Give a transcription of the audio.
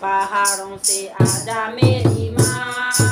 bajaronse a Yamel y más.